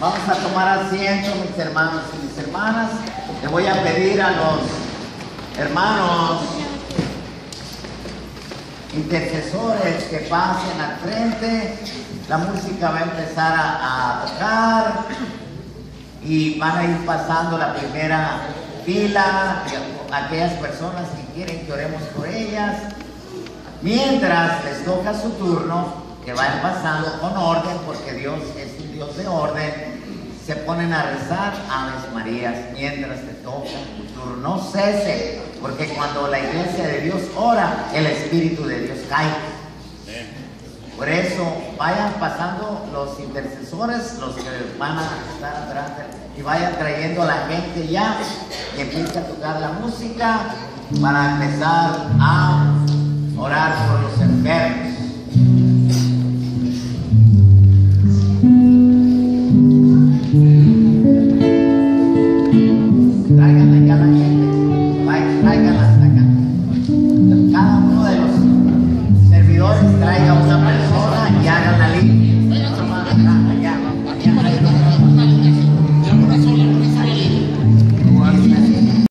asiento, mis hermanos y mis hermanas. Le voy a pedir a los hermanos intercesores que pasen al frente. La música va a empezar a, a tocar y van a ir pasando la primera fila, aquellas personas que quieren que oremos por ellas. Mientras les toca su turno, que pasando con orden, porque Dios es un Dios de orden, se ponen a rezar Aves Marías mientras te toca tu turno. No cese, porque cuando la iglesia de Dios ora, el Espíritu de Dios cae. Por eso vayan pasando los intercesores, los que van a estar atrás, y vayan trayendo a la gente ya que empiece a tocar la música para empezar a Vai ganhar, vai ganhar. Vai, vai ganhar.